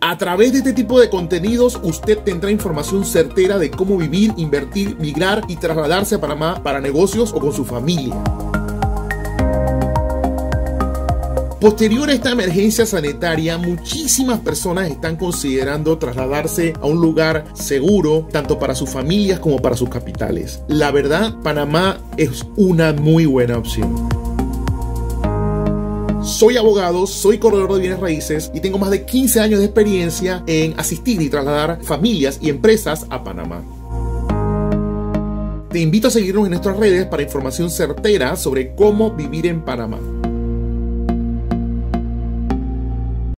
A través de este tipo de contenidos usted tendrá información certera de cómo vivir, invertir, migrar y trasladarse a Panamá para negocios o con su familia. Posterior a esta emergencia sanitaria, muchísimas personas están considerando trasladarse a un lugar seguro, tanto para sus familias como para sus capitales. La verdad, Panamá es una muy buena opción. Soy abogado, soy corredor de bienes raíces y tengo más de 15 años de experiencia en asistir y trasladar familias y empresas a Panamá. Te invito a seguirnos en nuestras redes para información certera sobre cómo vivir en Panamá.